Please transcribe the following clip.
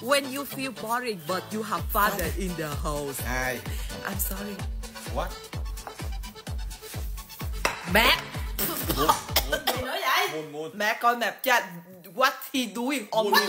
when you feel boring but you have father in the house. I'm sorry. What? Mac. Mac nữa vậy? what he doing on my